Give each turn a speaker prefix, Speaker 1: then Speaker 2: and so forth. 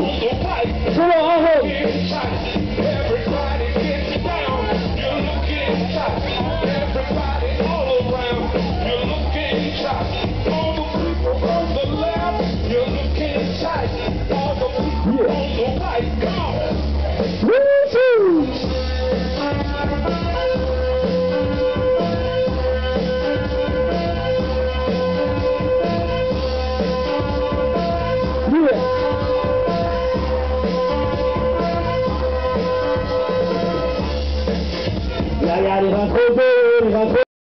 Speaker 1: Deus. Là, il y a